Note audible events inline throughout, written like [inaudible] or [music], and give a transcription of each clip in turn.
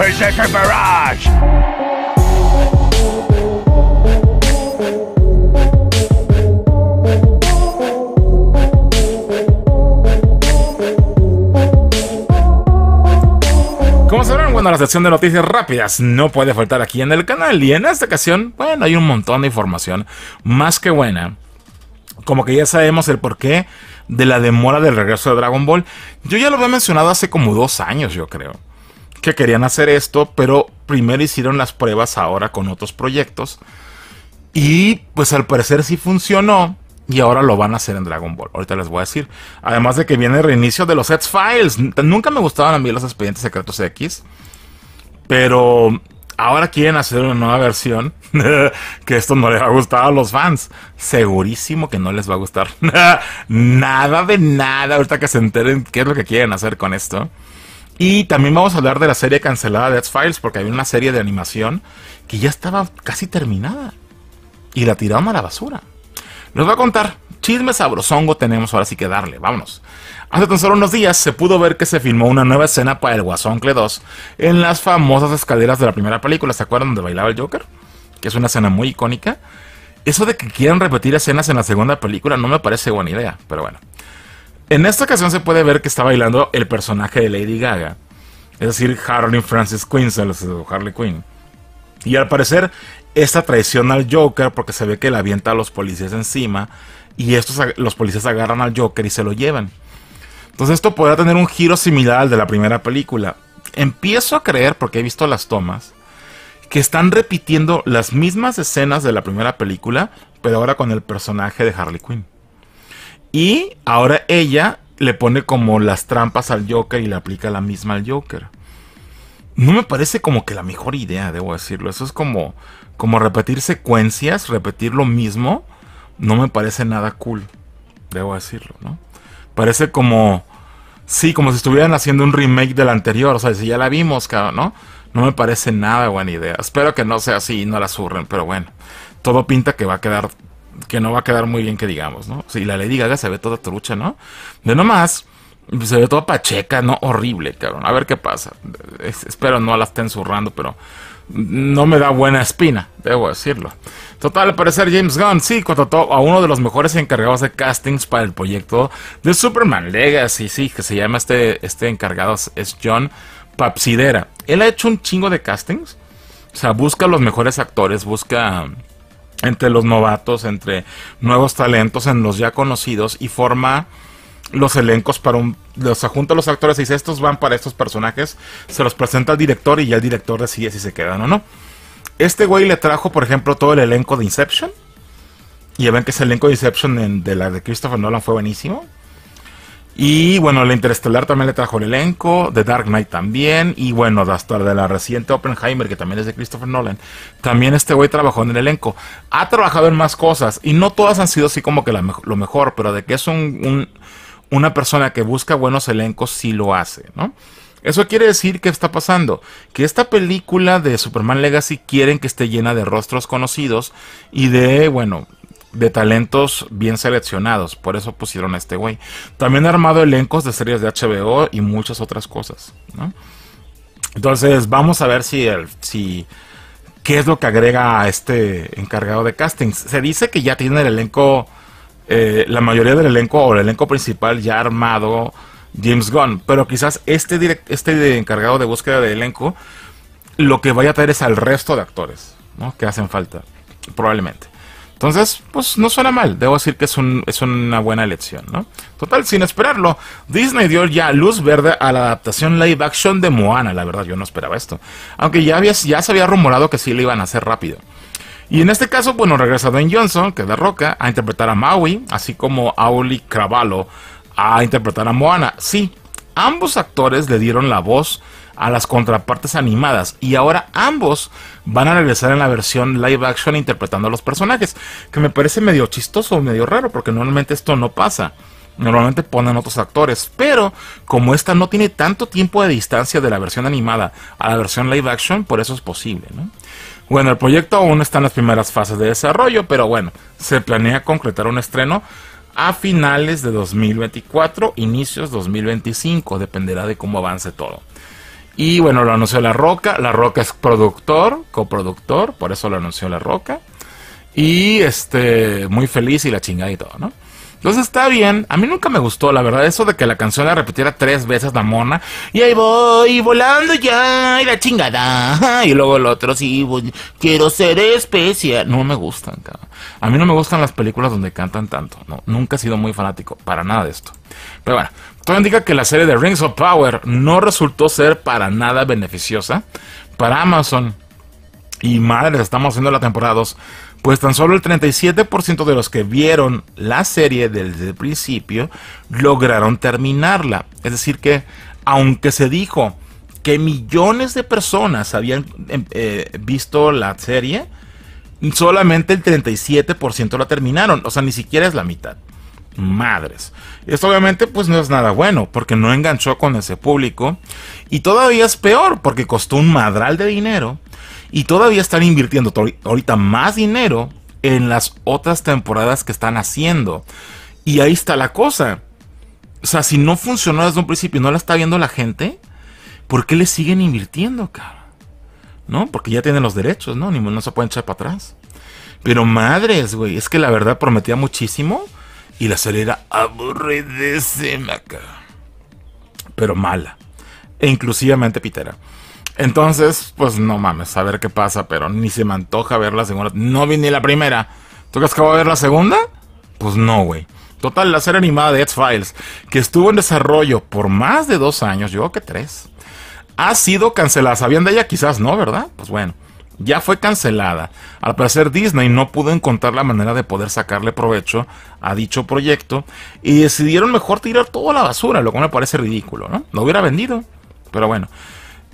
Berserker Barrage. Como sabrán, bueno, la sección de noticias rápidas no puede faltar aquí en el canal. Y en esta ocasión, bueno, hay un montón de información más que buena. Como que ya sabemos el porqué de la demora del regreso de Dragon Ball. Yo ya lo había mencionado hace como dos años, yo creo. Que querían hacer esto, pero primero hicieron las pruebas ahora con otros proyectos. Y pues al parecer sí funcionó. Y ahora lo van a hacer en Dragon Ball. Ahorita les voy a decir. Además de que viene el reinicio de los X-Files. Nunca me gustaban a mí los expedientes secretos X. Pero ahora quieren hacer una nueva versión. [laughs] que esto no les va a gustar a los fans. Segurísimo que no les va a gustar. [laughs] nada de nada. Ahorita que se enteren qué es lo que quieren hacer con esto. Y también vamos a hablar de la serie cancelada de X-Files. Porque hay una serie de animación que ya estaba casi terminada. Y la tiraron a la basura. Les voy a contar. Chisme sabrosongo tenemos ahora sí que darle. Vámonos. Hace tan solo unos días se pudo ver que se filmó una nueva escena para el Guasoncle 2 en las famosas escaleras de la primera película. ¿Se acuerdan donde bailaba el Joker? Que es una escena muy icónica. Eso de que quieran repetir escenas en la segunda película no me parece buena idea, pero bueno. En esta ocasión se puede ver que está bailando el personaje de Lady Gaga, es decir, Harley Francis Quinn, Harley Quinn. Y al parecer, esta traición al Joker porque se ve que le avienta a los policías encima y estos los policías agarran al Joker y se lo llevan. Entonces esto podría tener un giro similar al de la primera película. Empiezo a creer, porque he visto las tomas, que están repitiendo las mismas escenas de la primera película, pero ahora con el personaje de Harley Quinn. Y ahora ella le pone como las trampas al Joker y le aplica la misma al Joker. No me parece como que la mejor idea, debo decirlo. Eso es como, como repetir secuencias, repetir lo mismo. No me parece nada cool, debo decirlo, ¿no? Parece como, sí, como si estuvieran haciendo un remake del anterior. O sea, si ya la vimos, cabrón, ¿no? No me parece nada buena idea. Espero que no sea así y no la surren, pero bueno. Todo pinta que va a quedar, que no va a quedar muy bien que digamos, ¿no? Si la Lady Gaga se ve toda trucha, ¿no? De nomás, se ve toda pacheca, ¿no? Horrible, cabrón. A ver qué pasa. espero no la estén zurrando, pero no me da buena espina, debo decirlo. Total, al parecer James Gunn sí contrató a uno de los mejores encargados de castings para el proyecto de Superman Legacy, sí, que se llama este, este encargado, es John Papsidera. Él ha hecho un chingo de castings, o sea, busca los mejores actores, busca entre los novatos, entre nuevos talentos, en los ya conocidos y forma los elencos para un. Los junta los actores y dice: Estos van para estos personajes. Se los presenta al director y ya el director decide si se quedan o no. Este güey le trajo, por ejemplo, todo el elenco de Inception. Y ya ven que ese elenco de Inception de la de Christopher Nolan fue buenísimo. Y bueno, la Interestelar también le trajo el elenco, The Dark Knight también, y bueno, hasta de la reciente Oppenheimer, que también es de Christopher Nolan, también este güey trabajó en el elenco. Ha trabajado en más cosas, y no todas han sido así como que lo mejor, pero de que es un, una persona que busca buenos elencos, sí lo hace, ¿no? Eso quiere decir que está pasando, que esta película de Superman Legacy quieren que esté llena de rostros conocidos y de, bueno, de talentos bien seleccionados. Por eso pusieron a este güey. También ha armado elencos de series de HBO y muchas otras cosas. ¿no? Entonces, vamos a ver si, el, si qué es lo que agrega a este encargado de castings. Se dice que ya tiene el elenco, eh, la mayoría del elenco o el elenco principal ya armado James Gunn. Pero quizás este, este encargado de búsqueda de elenco lo que vaya a traer es al resto de actores ¿no? que hacen falta. Probablemente. Entonces, pues no suena mal. Debo decir que es, un, es una buena elección, ¿no? Total, sin esperarlo, Disney dio ya luz verde a la adaptación live action de Moana. La verdad, yo no esperaba esto. Aunque ya, había, ya se había rumorado que sí lo iban a hacer rápido. Y en este caso, bueno, regresa Dwayne Johnson, que es de Roca, a interpretar a Maui, así como Auli Cravallo a interpretar a Moana. Sí, ambos actores le dieron la voz a las contrapartes animadas y ahora ambos van a regresar en la versión live action interpretando a los personajes, que me parece medio chistoso, medio raro, porque normalmente esto no pasa. Normalmente ponen otros actores, pero como esta no tiene tanto tiempo de distancia de la versión animada a la versión live action, por eso es posible, Bueno, el proyecto aún está en las primeras fases de desarrollo, pero bueno, se planea concretar un estreno a finales de 2024, inicios 2025, dependerá de cómo avance todo. Y bueno, lo anunció La Roca. La Roca es productor, coproductor, por eso lo anunció La Roca. Y este, muy feliz y la chingada y todo, ¿no? Entonces está bien. A mí nunca me gustó, la verdad, eso de que la canción la repitiera tres veces la mona. Y ahí voy volando ya, y la chingada. [laughs] Y luego el otro, sí, quiero ser especial. No me gustan, cabrón. A mí no me gustan las películas donde cantan tanto. No, nunca he sido muy fanático para nada de esto. Pero bueno, todo indica que la serie de Rings of Power no resultó ser para nada beneficiosa para Amazon. Y madres, estamos haciendo la temporada 2 pues tan solo el 37% de los que vieron la serie desde el principio lograron terminarla. Es decir que, aunque se dijo que millones de personas habían em, eh, visto la serie, solamente el 37% la terminaron. O sea, ni siquiera es la mitad. Madres. Esto obviamente pues no es nada bueno porque no enganchó con ese público. Y todavía es peor porque costó un madral de dinero y todavía están invirtiendo ahorita más dinero en las otras temporadas que están haciendo. Y ahí está la cosa. O sea, si no funcionó desde un principio y no la está viendo la gente, ¿por qué le siguen invirtiendo, cara? ¿No? Porque ya tienen los derechos, ¿no? Ni no se pueden echar para atrás. Pero madres, güey, es que la verdad prometía muchísimo y la serie era aburridísima, cara. Pero mala. E inclusivamente pitera. Entonces, pues no mames, a ver qué pasa, pero ni se me antoja ver la segunda. No vi ni la primera. ¿Tú crees que voy a ver la segunda? Pues no, güey. Total, la serie animada de X-Files, que estuvo en desarrollo por más de dos años, yo creo que tres, ha sido cancelada. ¿Sabían de ella? Quizás no, ¿verdad? Pues bueno, ya fue cancelada. Al parecer Disney no pudo encontrar la manera de poder sacarle provecho a dicho proyecto y decidieron mejor tirar toda la basura, lo que me parece ridículo, ¿no? Lo hubiera vendido, pero bueno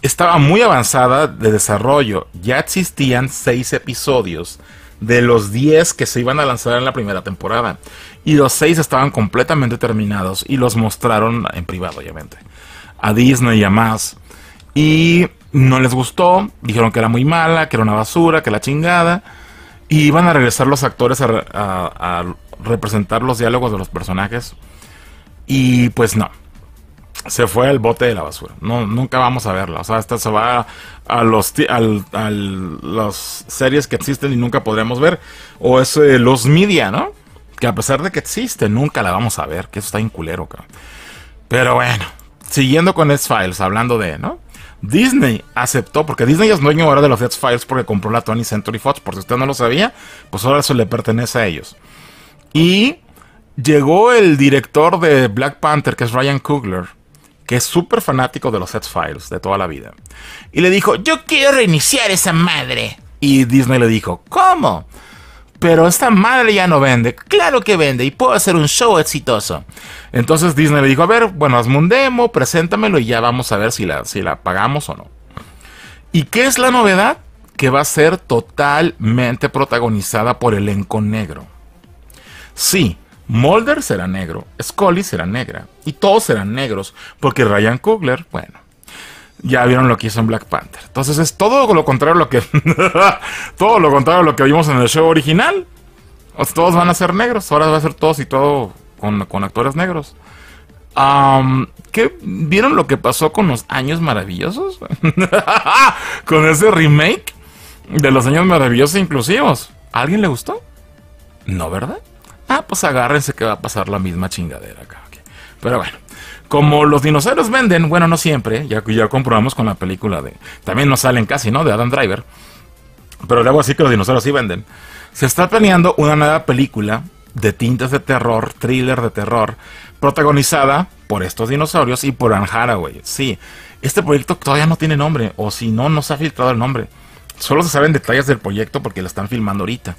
estaba muy avanzada de desarrollo. Ya existían seis episodios de los 10 que se iban a lanzar en la primera temporada. Y los seis estaban completamente terminados y los mostraron en privado, obviamente. A Disney y a más. Y no les gustó, dijeron que era muy mala, que era una basura, que la chingada. Y iban a regresar los actores a, a representar los diálogos de los personajes. Y pues no, se fue al bote de la basura. No, nunca vamos a verla. O sea, esta se va a los a las series que existen y nunca podremos ver. O es eh, los media, ¿no? Que a pesar de que existe, nunca la vamos a ver. Que eso está en culero, cabrón. Pero bueno, siguiendo con X-Files, hablando de, ¿no? Disney aceptó, porque Disney es dueño ahora de los X-Files porque compró la 20 Century Fox. Por si usted no lo sabía, pues ahora eso le pertenece a ellos. Y llegó el director de Black Panther, que es Ryan Coogler que es súper fanático de los X-Files de toda la vida. Y le dijo, yo quiero reiniciar esa madre. Y Disney le dijo, ¿cómo? Pero esta madre ya no vende. Claro que vende y puedo hacer un show exitoso. Entonces Disney le dijo, a ver, bueno, hazme un demo, preséntamelo y ya vamos a ver si la, si la pagamos o no. ¿Y qué es la novedad? Que va a ser totalmente protagonizada por elenco negro. Sí, Mulder será negro, Scully será negra, y todos serán negros, porque Ryan Coogler, bueno, ya vieron lo que hizo en Black Panther. Entonces es todo lo contrario a lo que [laughs] todo lo contrario a lo que vimos en el show original. todos van a ser negros, ahora va a ser todos y todo con, actores negros. ¿qué, ¿Vieron lo que pasó con los años maravillosos? [laughs] con ese remake de los años maravillosos inclusivos. ¿A alguien le gustó? No, ¿verdad? Ah, pues agárrense que va a pasar la misma chingadera acá. Pero bueno, como los dinosaurios venden, bueno, no siempre, ya, ya comprobamos con la película de. También no salen casi, ¿no? De Adam Driver. Pero debo decir que los dinosaurios sí venden. Se está planeando una nueva película de tintes de terror, thriller de terror, protagonizada por estos dinosaurios y por Anne Haraway. Sí, este proyecto todavía no tiene nombre, o si no, no se ha filtrado el nombre. Solo se saben detalles del proyecto porque la están filmando ahorita.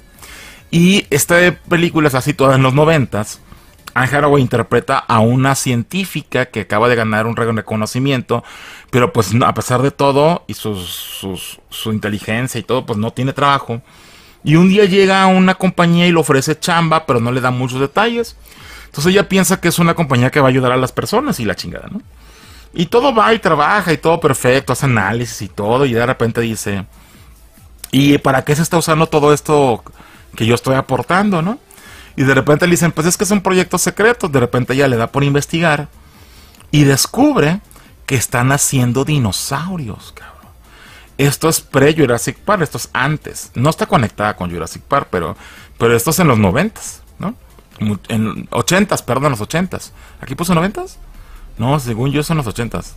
Y esta película está situada en los noventas. Anne Haraway interpreta a una científica que acaba de ganar un reconocimiento, pero pues a pesar de todo y su inteligencia y todo, pues no tiene trabajo. Y un día llega a una compañía y le ofrece chamba, pero no le da muchos detalles. Entonces ella piensa que es una compañía que va a ayudar a las personas y la chingada, ¿no? Y todo va y trabaja y todo perfecto, hace análisis y todo, y de repente dice, ¿y para qué se está usando todo esto que yo estoy aportando, ¿no? Y de repente le dicen, pues es que es un proyecto secreto. De repente ella le da por investigar y descubre que están haciendo dinosaurios, cabrón. Esto es pre-Jurassic Park, esto es antes. No está conectada con Jurassic Park, pero, pero esto es en los noventas, ¿no? En ochentas, perdón, los ochentas. ¿Aquí puso noventas? No, según yo es en los ochentas.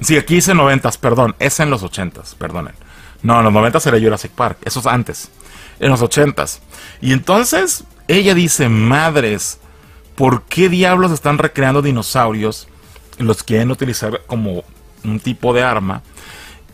Sí, aquí dice noventas, perdón, es en los ochentas, perdonen. No, en los noventas era Jurassic Park, eso es antes, en los ochentas. Y entonces ella dice, madres, ¿por qué diablos están recreando dinosaurios? Los quieren utilizar como un tipo de arma.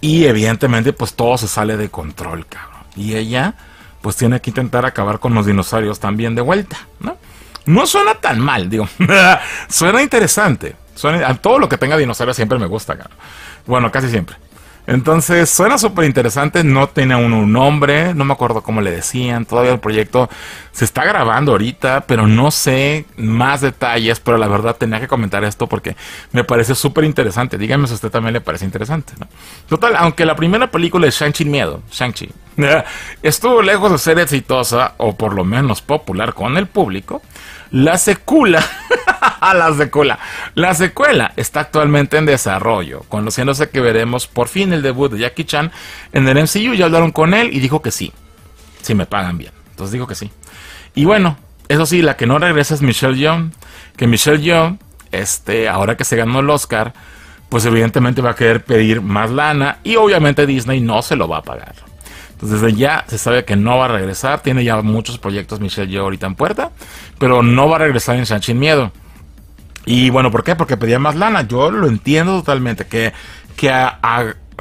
Y evidentemente pues todo se sale de control, cabrón. Y ella pues tiene que intentar acabar con los dinosaurios también de vuelta, ¿no? No suena tan mal, digo. [laughs] suena interesante. Suena, todo lo que tenga dinosaurios siempre me gusta, cabrón. Bueno, casi siempre. Entonces, suena súper interesante, no tiene un nombre, no me acuerdo cómo le decían, todavía el proyecto se está grabando ahorita, pero no sé más detalles, pero la verdad tenía que comentar esto porque me parece súper interesante. Díganme si a usted también le parece interesante. Total, aunque la primera película de Shang-Chi Miedo, Shang-Chi, [laughs] estuvo lejos de ser exitosa, o por lo menos popular con el público, la secuela, [laughs] la secuela, la secuela está actualmente en desarrollo, conociéndose que veremos por fin el debut de Jackie Chan en el MCU. Ya hablaron con él y dijo que sí, si me pagan bien. Entonces dijo que sí. Y bueno, eso sí, la que no regresa es Michelle Yeoh, que Michelle Yeoh, este, ahora que se ganó el Oscar, pues evidentemente va a querer pedir más lana y obviamente Disney no se lo va a pagar. Entonces ya se sabe que no va a regresar. Tiene ya muchos proyectos Michelle Yeoh ahorita en puerta. Pero no va a regresar en Shang-Chi Miedo. Y bueno, ¿por qué? Porque pedía más lana. Yo lo entiendo totalmente. Que, que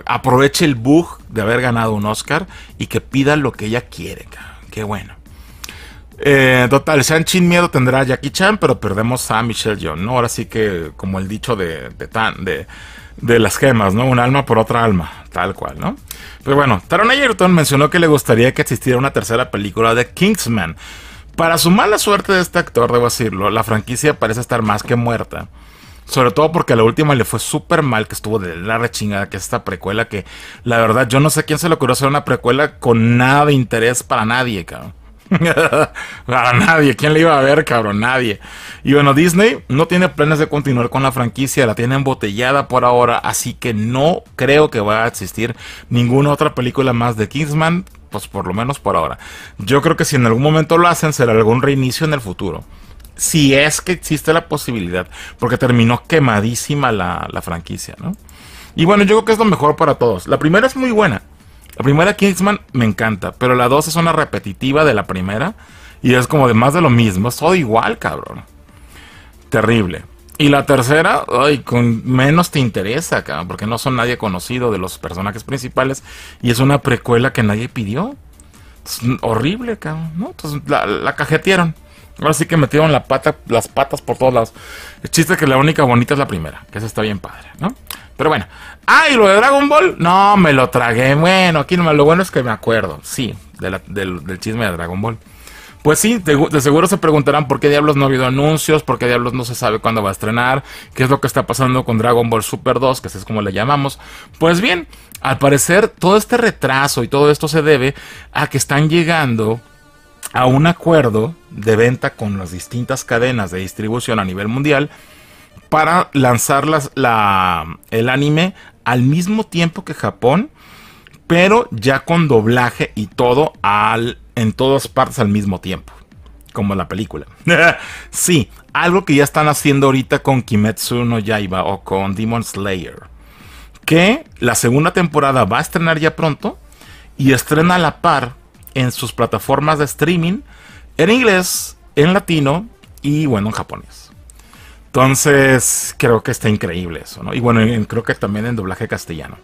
aproveche el bug de haber ganado un Oscar y que pida lo que ella quiere. Qué bueno. Eh, total, Shang-Chi Miedo tendrá a Jackie Chan, pero perdemos a Michelle Yeoh, ¿no? Ahora sí que, como el dicho de, de, Tan, de, de las gemas, ¿no? Un alma por otra alma, tal cual, ¿no? Pero bueno, Taron Egerton mencionó que le gustaría que existiera una tercera película de Kingsman. Para su mala suerte de este actor, debo decirlo, la franquicia parece estar más que muerta. Sobre todo porque a la última le fue súper mal, que estuvo de la rechingada, que es esta precuela que, la verdad, yo no sé quién se le ocurrió hacer una precuela con nada de interés para nadie, cabrón. [laughs] Para nadie, ¿quién le iba a ver, cabrón? Nadie. Y bueno, Disney no tiene planes de continuar con la franquicia, la tiene embotellada por ahora, así que no creo que vaya a existir ninguna otra película más de Kingsman, pues por lo menos por ahora. Yo creo que si en algún momento lo hacen, será algún reinicio en el futuro. Si es que existe la posibilidad, porque terminó quemadísima la, la franquicia, ¿no? Y bueno, yo creo que es lo mejor para todos. La primera es muy buena. La primera Kingsman me encanta, pero la 2 es una repetitiva de la primera y es como de más de lo mismo, es todo igual, cabrón. Terrible. Y la tercera, ay, con menos te interesa, cabrón, porque no son nadie conocido de los personajes principales y es una precuela que nadie pidió. Es horrible, cabrón. Entonces la, la cajetearon. Ahora sí que metieron las patas por todos lados. El chiste es que la única bonita es la primera, que esa está bien padre, ¿no? Pero bueno. Ah, y lo de Dragon Ball, no, me lo tragué. Bueno, aquí nomás lo bueno es que me acuerdo, sí, del, chisme de Dragon Ball. Pues sí, de, seguro se preguntarán por qué diablos no ha habido anuncios, por qué diablos no se sabe cuándo va a estrenar, qué es lo que está pasando con Dragon Ball Super 2, que así es como le llamamos. Pues bien, al parecer todo este retraso y todo esto se debe a que están llegando a un acuerdo de venta con las distintas cadenas de distribución a nivel mundial para lanzar la, el anime al mismo tiempo que Japón, pero ya con doblaje y todo al, en todas partes al mismo tiempo, como la película. [laughs] sí, algo que ya están haciendo ahorita con Kimetsu no Yaiba o con Demon Slayer, que la segunda temporada va a estrenar ya pronto y estrena a la par en sus plataformas de streaming en inglés, en latino y bueno, en japonés. Entonces, creo que está increíble eso, ¿no? Y bueno, creo que también en doblaje castellano.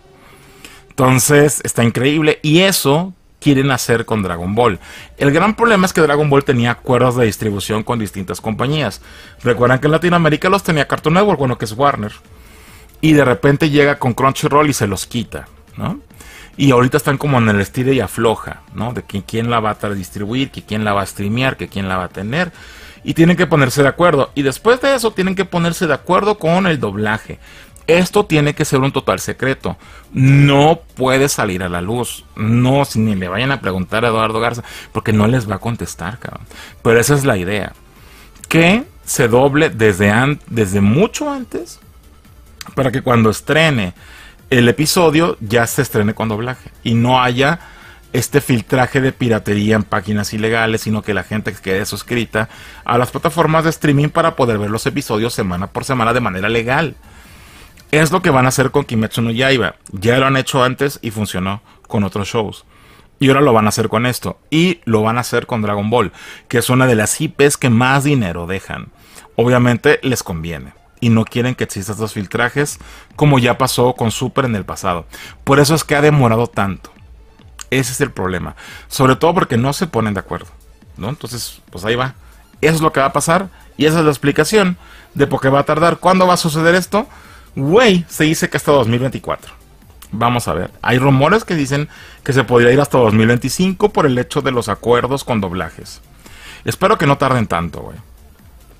Entonces, está increíble. Y eso quieren hacer con Dragon Ball. El gran problema es que Dragon Ball tenía acuerdos de distribución con distintas compañías. Recuerdan que en Latinoamérica los tenía Cartoon Network, bueno, que es Warner. Y de repente llega con Crunchyroll y se los quita, ¿no? Y ahorita están como en el estilo y afloja, ¿no? De que quién la va a distribuir, que quién la va a streamear, que quién la va a tener y tienen que ponerse de acuerdo. Y después de eso tienen que ponerse de acuerdo con el doblaje. Esto tiene que ser un total secreto. No puede salir a la luz. No, si ni le vayan a preguntar a Eduardo Garza, porque no les va a contestar, cabrón. Pero esa es la idea. Que se doble desde, desde mucho antes para que cuando estrene el episodio ya se estrene con doblaje y no haya este filtraje de piratería en páginas ilegales, sino que la gente quede suscrita a las plataformas de streaming para poder ver los episodios semana por semana de manera legal. Es lo que van a hacer con Kimetsu no Yaiba. Ya lo han hecho antes y funcionó con otros shows. Y ahora lo van a hacer con esto. Y lo van a hacer con Dragon Ball, que es una de las IPs que más dinero dejan. Obviamente les conviene. Y no quieren que existan estos filtrajes como ya pasó con Super en el pasado. Por eso es que ha demorado tanto. Ese es el problema. Sobre todo porque no se ponen de acuerdo. ¿no? Entonces, pues ahí va. Eso es lo que va a pasar. Y esa es la explicación de por qué va a tardar. ¿Cuándo va a suceder esto? Güey, se dice que hasta 2024. Vamos a ver. Hay rumores que dicen que se podría ir hasta 2025 por el hecho de los acuerdos con doblajes. Espero que no tarden tanto, güey.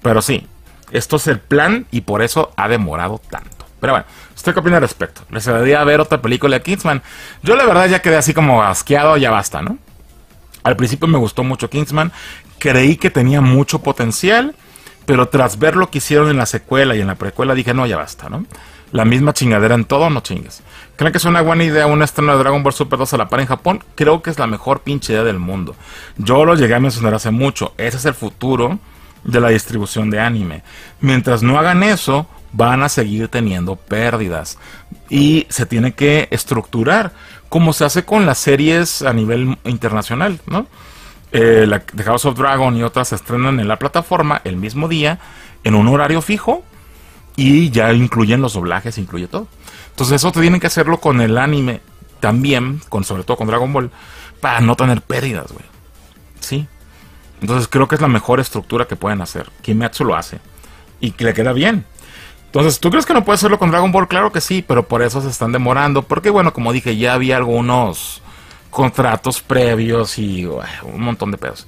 Pero sí, esto es el plan y por eso ha demorado tanto. Pero bueno, ¿usted qué opina al respecto? ¿Les debería ver otra película de Kingsman? Yo la verdad ya quedé así como asqueado, ya basta, ¿no? Al principio me gustó mucho Kingsman, creí que tenía mucho potencial, pero tras ver lo que hicieron en la secuela y en la precuela dije, no, ya basta, ¿no? La misma chingadera en todo, no chingues. ¿Creen que es una buena idea un estreno de Dragon Ball Super 2 a la par en Japón? Creo que es la mejor pinche idea del mundo. Yo lo llegué a mencionar hace mucho. Ese es el futuro de la distribución de anime. Mientras no hagan eso, van a seguir teniendo pérdidas. Y se tiene que estructurar como se hace con las series a nivel internacional, ¿no? Eh, The House of Dragon y otras se estrenan en la plataforma el mismo día, en un horario fijo, y ya incluyen los doblajes, incluye todo. Entonces eso tienen que hacerlo con el anime también, con, sobre todo con Dragon Ball, para no tener pérdidas, güey. Sí. Entonces creo que es la mejor estructura que pueden hacer. Kimetsu lo hace. Y que le queda bien. Entonces, ¿tú crees que no puede hacerlo con Dragon Ball? Claro que sí, pero por eso se están demorando. Porque, bueno, como dije, ya había algunos contratos previos y un montón de pedos.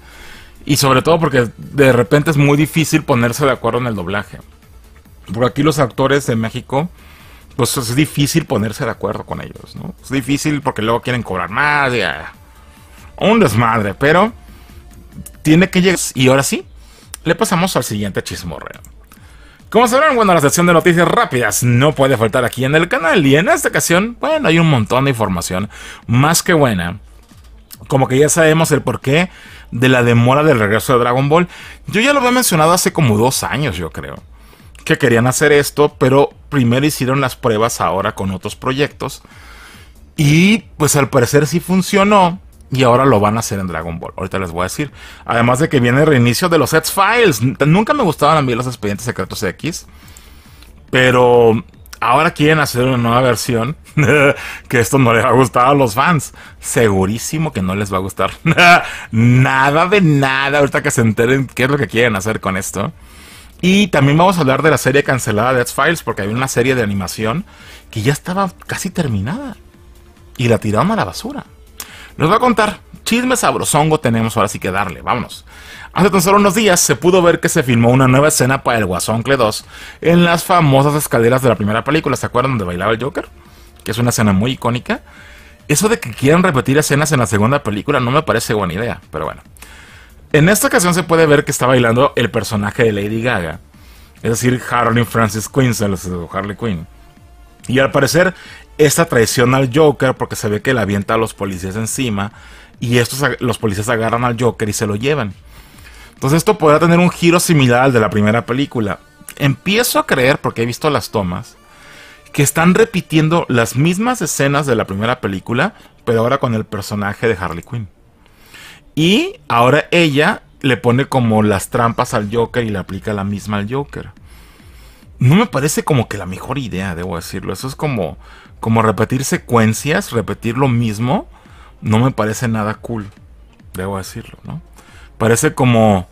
Y sobre todo porque de repente es muy difícil ponerse de acuerdo en el doblaje. Porque aquí los actores de México, pues es difícil ponerse de acuerdo con ellos, ¿no? Es difícil porque luego quieren cobrar más y, un desmadre, pero tiene que llegar. Y ahora sí, le pasamos al siguiente chismorreo. Como sabrán, bueno, la sección de noticias rápidas no puede faltar aquí en el canal. Y en esta ocasión, bueno, hay un montón de información más que buena. Como que ya sabemos el porqué de la demora del regreso de Dragon Ball. Yo ya lo había mencionado hace como dos años, yo creo. Que querían hacer esto, pero primero hicieron las pruebas ahora con otros proyectos. Y pues al parecer sí funcionó. Y ahora lo van a hacer en Dragon Ball. Ahorita les voy a decir. Además de que viene el reinicio de los X-Files. Nunca me gustaban a mí los expedientes secretos X. Pero ahora quieren hacer una nueva versión. [laughs] que esto no les va a gustar a los fans. Segurísimo que no les va a gustar. [laughs] nada de nada. Ahorita que se enteren qué es lo que quieren hacer con esto. Y también vamos a hablar de la serie cancelada de X-Files. Porque hay una serie de animación que ya estaba casi terminada. Y la tiraron a la basura. Nos va a contar. Chisme sabrosongo tenemos ahora sí que darle. Vámonos. Hace tan solo unos días se pudo ver que se filmó una nueva escena para el Guasoncle 2 en las famosas escaleras de la primera película. ¿Se acuerdan donde bailaba el Joker? Que es una escena muy icónica. Eso de que quieran repetir escenas en la segunda película no me parece buena idea, pero bueno. En esta ocasión se puede ver que está bailando el personaje de Lady Gaga, es decir, Harley Francis Quinn, Harley Quinn. Y al parecer esta traición al Joker porque se ve que le avienta a los policías encima y estos los policías agarran al Joker y se lo llevan. Entonces esto podría tener un giro similar al de la primera película. Empiezo a creer, porque he visto las tomas, que están repitiendo las mismas escenas de la primera película, pero ahora con el personaje de Harley Quinn. Y ahora ella le pone como las trampas al Joker y le aplica la misma al Joker. No me parece como que la mejor idea, debo decirlo. Eso es como como repetir secuencias, repetir lo mismo, no me parece nada cool, debo decirlo, ¿no? Parece como,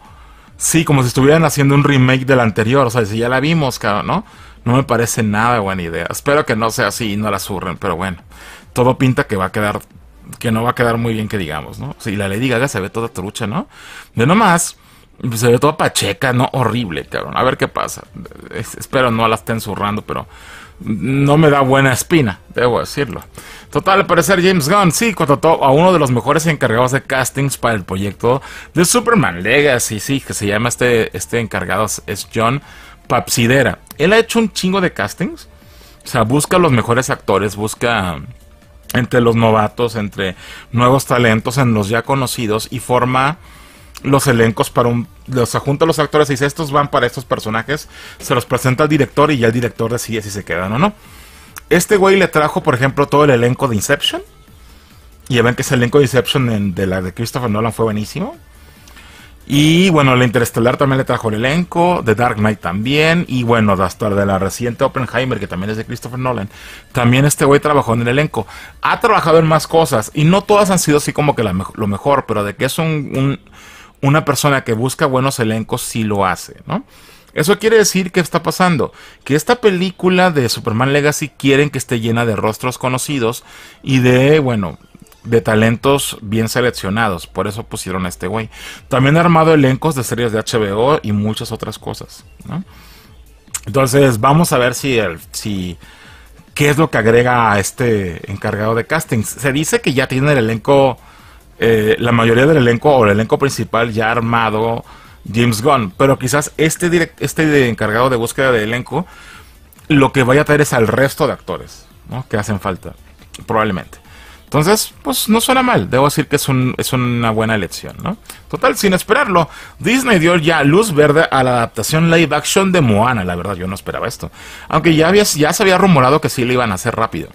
sí, como si estuvieran haciendo un remake del anterior, o sea, si ya la vimos, cabrón, ¿no? No me parece nada buena idea. Espero que no sea así y no la surren, pero bueno, todo pinta que va a quedar, que no va a quedar muy bien que digamos, ¿no? Si la Lady Gaga se ve toda trucha, ¿no? De nomás, se ve toda pacheca, ¿no? Horrible, cabrón. A ver qué pasa. espero no la estén zurrando, pero no me da buena espina, debo decirlo. Total, al parecer James Gunn sí contrató a uno de los mejores encargados de castings para el proyecto de Superman Legacy, sí, que se llama este, este encargado, es John Papsidera. Él ha hecho un chingo de castings O sea, busca los mejores actores, busca entre los novatos, entre nuevos talentos, en los ya conocidos y forma los elencos para un... Los junta los actores y dice, estos van para estos personajes, se los presenta al director y ya el director decide si se quedan o no. Este güey le trajo, por ejemplo, todo el elenco de Inception. Y ya ven que ese elenco de Inception de la de Christopher Nolan fue buenísimo. Y bueno, la Interestelar también le trajo el elenco, The Dark Knight también, y bueno, hasta de la reciente Oppenheimer, que también es de Christopher Nolan, también este güey trabajó en el elenco. Ha trabajado en más cosas, y no todas han sido así como que lo mejor, pero de que es un, una persona que busca buenos elencos, sí lo hace, ¿no? Eso quiere decir que está pasando, que esta película de Superman Legacy quieren que esté llena de rostros conocidos y de, bueno, de talentos bien seleccionados. Por eso pusieron a este güey. También ha armado elencos de series de HBO y muchas otras cosas. Entonces, vamos a ver si, el, si qué es lo que agrega a este encargado de casting. Se dice que ya tiene el elenco, eh, la mayoría del elenco o el elenco principal ya armado James Gunn. Pero quizás este, este encargado de búsqueda de elenco lo que vaya a traer es al resto de actores que hacen falta. Probablemente. Entonces, pues no suena mal. Debo decir que es, es una buena elección, ¿no? Total, sin esperarlo, Disney dio ya luz verde a la adaptación live action de Moana. La verdad, yo no esperaba esto. Aunque ya, había, ya se había rumorado que sí le iban a hacer rápido.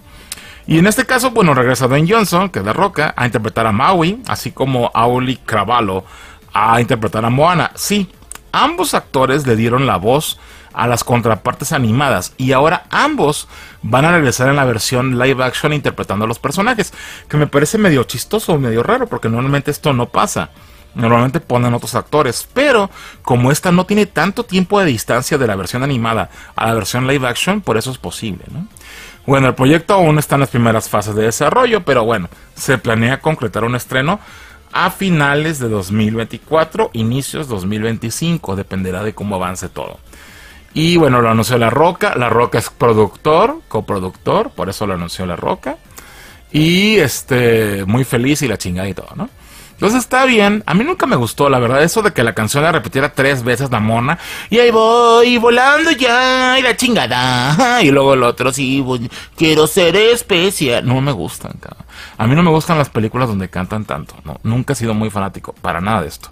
Y en este caso, bueno, regresa Dwayne Johnson, que es de Roca, a interpretar a Maui, así como Auli Cravallo a interpretar a Moana. Sí, ambos actores le dieron la voz a las contrapartes animadas y ahora ambos van a regresar en la versión live action interpretando a los personajes, que me parece medio chistoso, medio raro, porque normalmente esto no pasa. Normalmente ponen otros actores, pero como esta no tiene tanto tiempo de distancia de la versión animada a la versión live action, por eso es posible, Bueno, el proyecto aún está en las primeras fases de desarrollo, pero bueno, se planea concretar un estreno a finales de 2024, inicios 2025, dependerá de cómo avance todo. Y bueno, lo anunció La Roca. La Roca es productor, coproductor, por eso lo anunció La Roca. Y este, muy feliz y la chingada y todo, ¿no? Entonces está bien. A mí nunca me gustó, la verdad, eso de que la canción la repitiera tres veces la mona. Y ahí voy volando ya, y la chingada. Y luego el otro, sí, quiero ser especial. No me gustan, cabrón. A mí no me gustan las películas donde cantan tanto. No, nunca he sido muy fanático para nada de esto.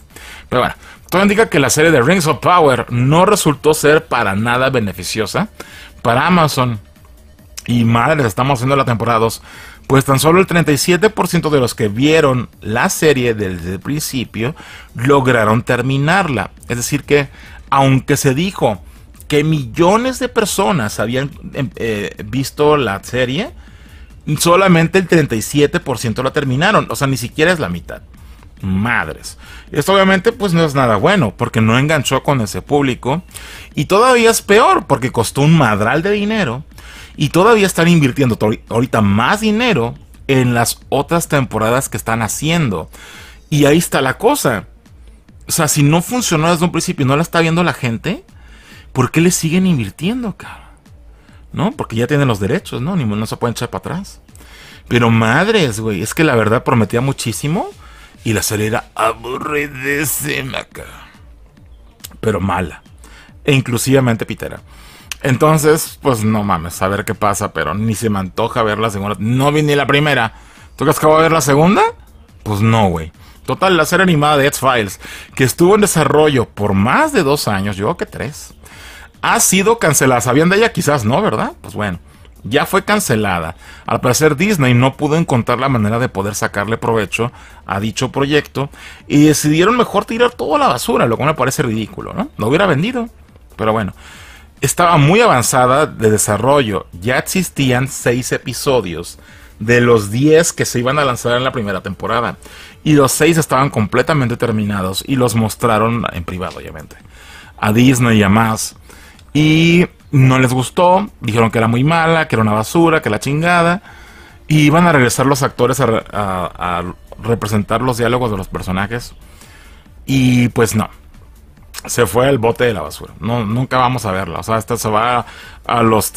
Pero bueno, todo indica que la serie de Rings of Power no resultó ser para nada beneficiosa para Amazon. Y madres, estamos haciendo la temporada 2. Pues tan solo el 37% de los que vieron la serie desde el principio lograron terminarla. Es decir que, aunque se dijo que millones de personas habían em, eh, visto la serie, solamente el 37% la terminaron. O sea, ni siquiera es la mitad madres. Esto obviamente pues no es nada bueno porque no enganchó con ese público y todavía es peor porque costó un madral de dinero y todavía están invirtiendo ahorita más dinero en las otras temporadas que están haciendo. Y ahí está la cosa. O sea, si no funcionó desde un principio y no la está viendo la gente, ¿por qué le siguen invirtiendo, cara? ¿No? Porque ya tienen los derechos, ¿no? Ni no se pueden echar para atrás. Pero madres, güey, es que la verdad prometía muchísimo y la serie era aburridísima, pero mala. E inclusivamente pitera. Entonces, pues no mames, a ver qué pasa, pero ni se me antoja ver la segunda. No vi ni la primera. ¿Tú crees que voy a ver la segunda? Pues no, güey. Total, la serie animada de X-Files, que estuvo en desarrollo por más de dos años, yo que tres, ha sido cancelada. ¿Sabían de ella? Quizás no, ¿verdad? Pues bueno ya fue cancelada. Al parecer Disney no pudo encontrar la manera de poder sacarle provecho a dicho proyecto y decidieron mejor tirar toda la basura, lo que me parece ridículo, ¿no? Lo hubiera vendido, pero bueno. Estaba muy avanzada de desarrollo, ya existían seis episodios de los 10 que se iban a lanzar en la primera temporada y los seis estaban completamente terminados y los mostraron en privado, obviamente, a Disney y a más. Y no les gustó, dijeron que era muy mala, que era una basura, que la chingada. Y iban a regresar los actores a, representar los diálogos de los personajes. Y pues no. Se fue al bote de la basura. No, nunca vamos a verla. O sea, esta se va a los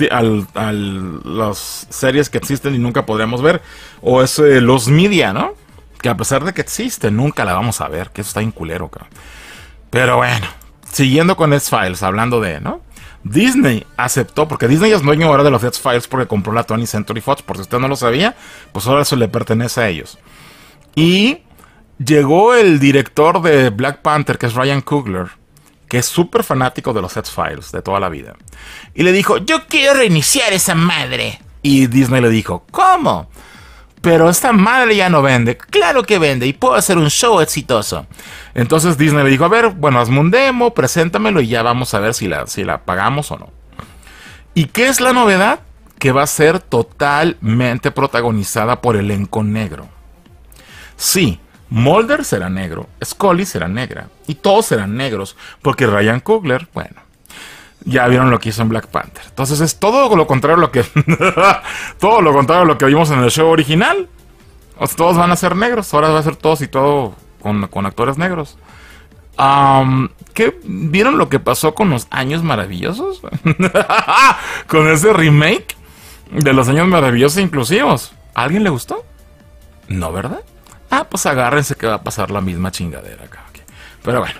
las series que existen y nunca podremos ver. O es eh, los media, ¿no? Que a pesar de que existe, nunca la vamos a ver. Que eso está inculero, cabrón. Pero bueno, siguiendo con S-Files, hablando de, ¿no? Disney aceptó, porque Disney es dueño ahora de los X-Files porque compró la 20th Century Fox, por si usted no lo sabía, pues ahora eso le pertenece a ellos. Y llegó el director de Black Panther, que es Ryan Coogler, que es súper fanático de los X-Files de toda la vida. Y le dijo, yo quiero reiniciar esa madre. Y Disney le dijo, ¿cómo? Pero esta madre ya no vende. Claro que vende y puedo hacer un show exitoso. Entonces Disney le dijo, a ver, bueno, hazme un demo, preséntamelo y ya vamos a ver si la, si la pagamos o no. ¿Y qué es la novedad? Que va a ser totalmente protagonizada por elenco negro. Sí, Mulder será negro, Scully será negra y todos serán negros porque Ryan Coogler, bueno, ya vieron lo que hizo en Black Panther. Entonces es todo lo contrario a lo que [laughs] todo lo contrario a lo que vimos en el show original. todos van a ser negros, ahora va a ser todos y todo con, actores negros. ¿Qué vieron lo que pasó con los años maravillosos? [laughs] con ese remake de los años maravillosos inclusivos. ¿A alguien le gustó? No, ¿verdad? Ah, pues agárrense que va a pasar la misma chingadera acá. Pero bueno,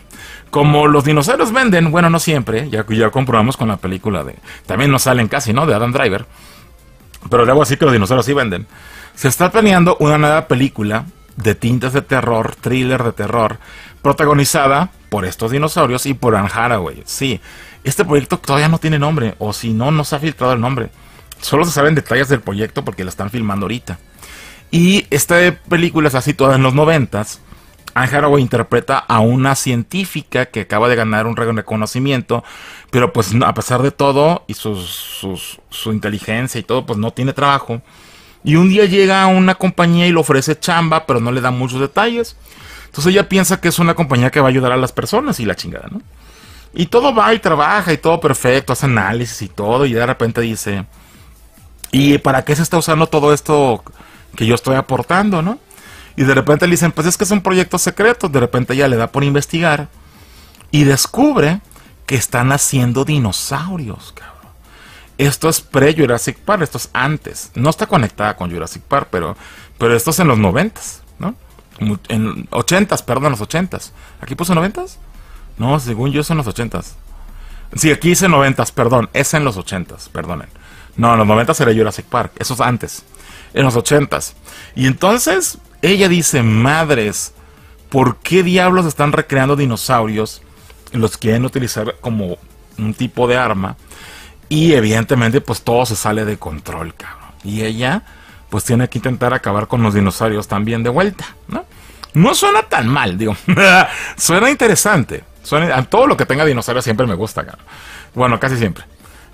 como los dinosaurios venden, bueno, no siempre, ya, ya comprobamos con la película de. También no salen casi, ¿no? De Adam Driver. Pero luego así que los dinosaurios sí venden. Se está planeando una nueva película de tintas de terror, thriller de terror, protagonizada por estos dinosaurios y por Anne Hathaway. Sí, este proyecto todavía no tiene nombre, o si no, no se ha filtrado el nombre. Solo se saben detalles del proyecto porque la están filmando ahorita. Y esta película está situada en los noventas Anne Hathaway interpreta a una científica que acaba de ganar un reconocimiento, pero pues a pesar de todo y su inteligencia y todo, pues no tiene trabajo. Y un día llega a una compañía y le ofrece chamba, pero no le da muchos detalles. Entonces ella piensa que es una compañía que va a ayudar a las personas y la chingada, ¿no? Y todo va y trabaja y todo perfecto, hace análisis y todo, y de repente dice, ¿y para qué se está usando todo esto que yo estoy aportando, no? Y de repente le dicen, pues es que es un proyecto secreto. De repente ya le da por investigar y descubre que están haciendo dinosaurios, cabrón. Esto es pre-Jurassic Park, esto es antes. No está conectada con Jurassic Park, pero, pero esto es en los noventas, ¿no? En ochentas, perdón, los ochentas. ¿Aquí puso noventas? No, según yo es en los ochentas. Sí, aquí dice noventas, perdón, es en los ochentas, perdonen. No, en los noventas era Jurassic Park, eso es antes, en los ochentas. Y entonces ella dice, madres, ¿por qué diablos están recreando dinosaurios? Los quieren utilizar como un tipo de arma. Y evidentemente pues todo se sale de control, cabrón. Y ella pues tiene que intentar acabar con los dinosaurios también de vuelta, ¿no? No suena tan mal, digo. [laughs] suena interesante. Suena, todo lo que tenga dinosaurios siempre me gusta, cabrón. Bueno, casi siempre.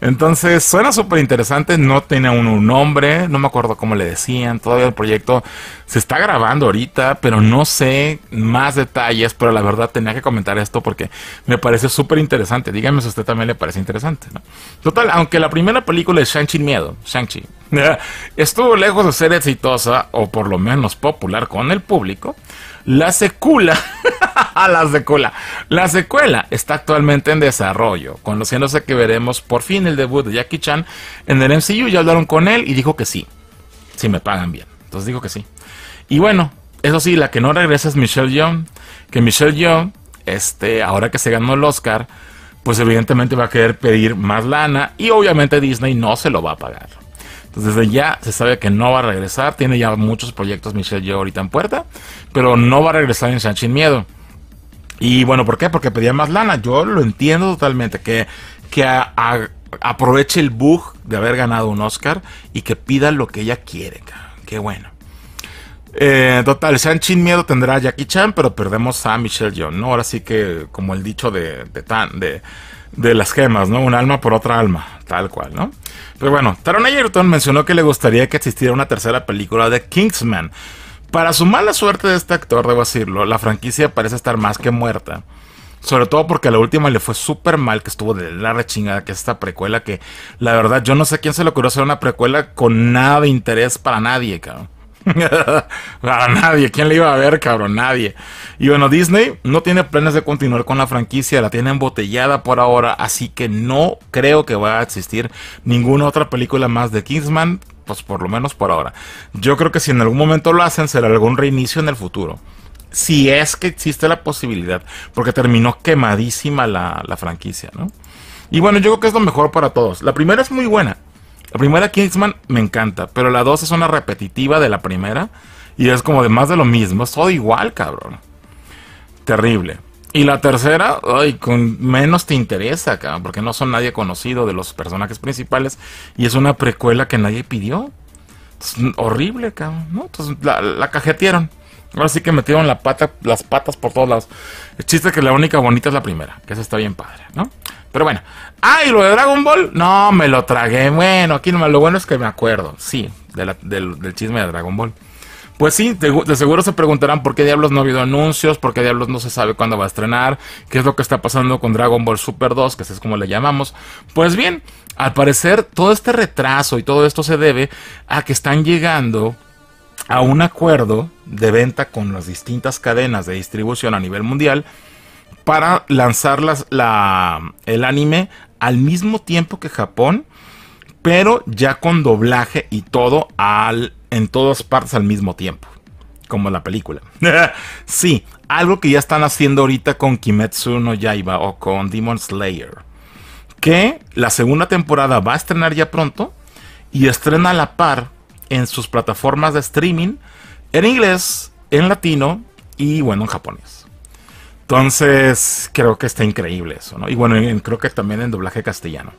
Entonces suena súper interesante, no tiene un, nombre, no me acuerdo cómo le decían, todavía el proyecto se está grabando ahorita, pero no sé más detalles, pero la verdad tenía que comentar esto porque me parece súper interesante, dígame si a usted también le parece interesante. Total, aunque la primera película es Shang-Chi Miedo, Shang-Chi, [laughs] estuvo lejos de ser exitosa o por lo menos popular con el público, la secuela, [laughs] la secuela, la secuela está actualmente en desarrollo, conociéndose que veremos por fin el debut de Jackie Chan en el MCU. Ya hablaron con él y dijo que sí, si me pagan bien. Entonces dijo que sí. Y bueno, eso sí, la que no regresa es Michelle Yeoh, que Michelle Yeoh, este, ahora que se ganó el Oscar, pues evidentemente va a querer pedir más lana y obviamente Disney no se lo va a pagar. Entonces desde ya se sabe que no va a regresar. Tiene ya muchos proyectos Michelle Yeoh ahorita en puerta. Pero no va a regresar en Shang-Chi Miedo. Y bueno, ¿por qué? Porque pedía más lana. Yo lo entiendo totalmente. Que, que aproveche el bug de haber ganado un Oscar y que pida lo que ella quiere. Qué bueno. Eh, total, Shang-Chi Miedo tendrá a Jackie Chan, pero perdemos a Michelle Yeoh, ¿no? Ahora sí que, como el dicho de, de, tan, de, de las gemas, ¿no? Un alma por otra alma, tal cual, ¿no? Pero bueno, Taron Egerton mencionó que le gustaría que existiera una tercera película de Kingsman. Para su mala suerte de este actor, debo decirlo, la franquicia parece estar más que muerta. Sobre todo porque a la última le fue súper mal, que estuvo de la rechingada, que es esta precuela que, la verdad, yo no sé quién se le ocurrió hacer una precuela con nada de interés para nadie, cabrón. [laughs] Para nadie. ¿Quién le iba a ver, cabrón? Nadie. Y bueno, Disney no tiene planes de continuar con la franquicia, la tiene embotellada por ahora, así que no creo que vaya a existir ninguna otra película más de Kingsman, pues por lo menos por ahora. Yo creo que si en algún momento lo hacen, será algún reinicio en el futuro. Si es que existe la posibilidad, porque terminó quemadísima la, la franquicia, ¿no? Y bueno, yo creo que es lo mejor para todos. La primera es muy buena. La primera Kingsman me encanta, pero la dos es una repetitiva de la primera y es como de más de lo mismo, es todo igual, cabrón. Terrible. Y la tercera, ay, con menos te interesa, cabrón, porque no son nadie conocido de los personajes principales y es una precuela que nadie pidió. Es horrible, cabrón, ¿no? Entonces la, la cajetearon. Ahora sí que metieron la pata, las patas por todos lados. El chiste es que la única bonita es la primera, que esa está bien padre, ¿no? Pero bueno. Ah, y lo de Dragon Ball, no, me lo tragué. Bueno, aquí lo bueno es que me acuerdo, sí, del, chisme de Dragon Ball. Pues sí, de, seguro se preguntarán por qué diablos no ha habido anuncios, por qué diablos no se sabe cuándo va a estrenar, qué es lo que está pasando con Dragon Ball Super 2, que es como le llamamos. Pues bien, al parecer todo este retraso y todo esto se debe a que están llegando a un acuerdo de venta con las distintas cadenas de distribución a nivel mundial para lanzar la, el anime al mismo tiempo que Japón, pero ya con doblaje y todo al, en todas partes al mismo tiempo, como la película. [laughs] sí, algo que ya están haciendo ahorita con Kimetsu no Yaiba o con Demon Slayer, que la segunda temporada va a estrenar ya pronto y estrena a la par en sus plataformas de streaming en inglés, en latino y bueno, en japonés. Entonces, creo que está increíble eso, ¿no? Y bueno, creo que también en doblaje castellano.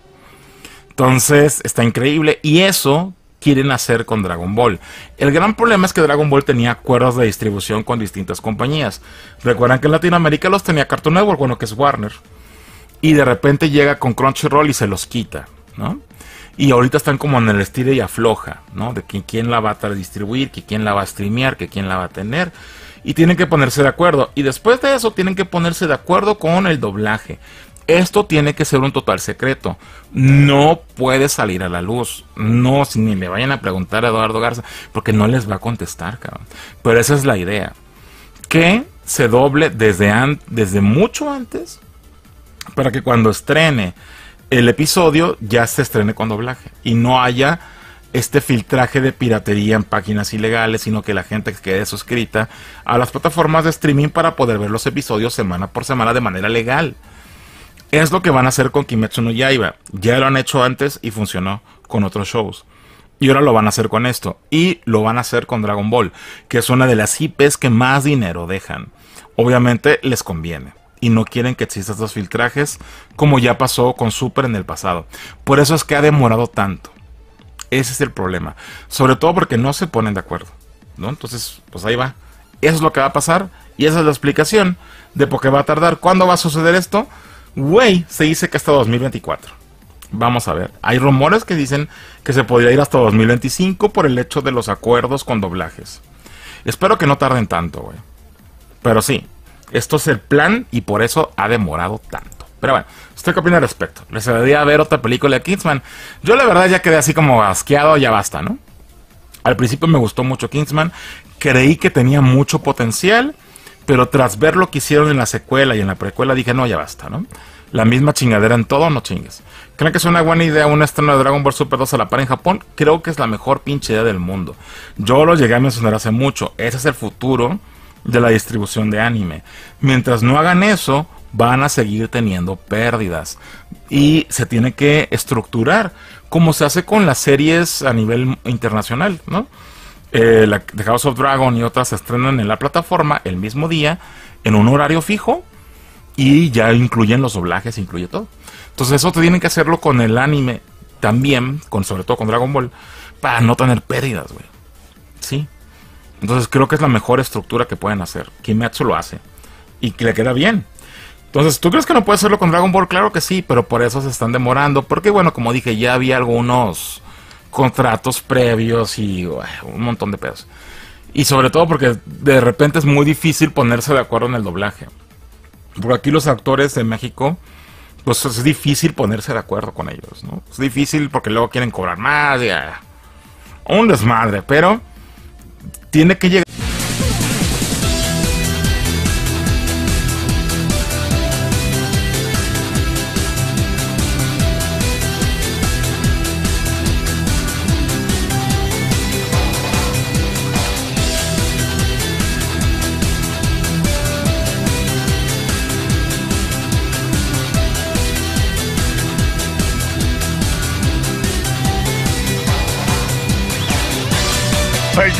Entonces, está increíble. Y eso quieren hacer con Dragon Ball. El gran problema es que Dragon Ball tenía acuerdos de distribución con distintas compañías. Recuerdan que en Latinoamérica los tenía Cartoon Network, bueno, que es Warner. Y de repente llega con Crunchyroll y se los quita, ¿no? Y ahorita están como en el estilo y afloja, ¿no? De que quién la va a distribuir, que quién la va a streamear, que quién la va a tener. Y tienen que ponerse de acuerdo. Y después de eso tienen que ponerse de acuerdo con el doblaje. Esto tiene que ser un total secreto. No puede salir a la luz. No, si ni le vayan a preguntar a Eduardo Garza, porque no les va a contestar, cabrón. Pero esa es la idea. Que se doble desde, desde mucho antes para que cuando estrene el episodio ya se estrene con doblaje y no haya este filtraje de piratería en páginas ilegales, sino que la gente quede suscrita a las plataformas de streaming para poder ver los episodios semana por semana de manera legal. Es lo que van a hacer con Kimetsu no Yaiba. Ya lo han hecho antes y funcionó con otros shows. Y ahora lo van a hacer con esto. Y lo van a hacer con Dragon Ball, que es una de las IPs que más dinero dejan. Obviamente les conviene y no quieren que existan estos filtrajes como ya pasó con Super en el pasado. Por eso es que ha demorado tanto. Ese es el problema. Sobre todo porque no se ponen de acuerdo. ¿no? Entonces, pues ahí va. Eso es lo que va a pasar y esa es la explicación de por qué va a tardar. ¿Cuándo va a suceder esto? Güey, se dice que hasta 2024. Vamos a ver. Hay rumores que dicen que se podría ir hasta 2025 por el hecho de los acuerdos con doblajes. Espero que no tarden tanto, güey. Pero sí, esto es el plan y por eso ha demorado tanto. Pero bueno, ¿usted qué opina al respecto? ¿Les debería ver otra película de Kingsman? Yo la verdad ya quedé así como asqueado, ya basta, ¿no? Al principio me gustó mucho Kingsman, creí que tenía mucho potencial, pero tras ver lo que hicieron en la secuela y en la precuela dije, no, ya basta, ¿no? La misma chingadera en todo, no chingues. ¿Creen que es una buena idea un estreno de Dragon Ball Super 2 a la par en Japón? Creo que es la mejor pinche idea del mundo. Yo lo llegué a mencionar hace mucho. Ese es el futuro de la distribución de anime. Mientras no hagan eso, van a seguir teniendo pérdidas. Y se tiene que estructurar como se hace con las series a nivel internacional, ¿no? Eh, The House of Dragon y otras se estrenan en la plataforma el mismo día, en un horario fijo, y ya incluyen los doblajes, incluye todo. Entonces eso te tienen que hacerlo con el anime también, con, sobre todo con Dragon Ball, para no tener pérdidas, güey. Sí. Entonces creo que es la mejor estructura que pueden hacer. Kimetsu lo hace. Y que le queda bien. Entonces, ¿tú crees que no puede hacerlo con Dragon Ball? Claro que sí, pero por eso se están demorando. Porque, bueno, como dije, ya había algunos contratos previos y un montón de pedos. Y sobre todo porque de repente es muy difícil ponerse de acuerdo en el doblaje. Porque aquí los actores de México, pues es difícil ponerse de acuerdo con ellos, ¿no? Es difícil porque luego quieren cobrar más y... Ah, un desmadre, pero tiene que llegar.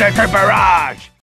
Berserker Barrage.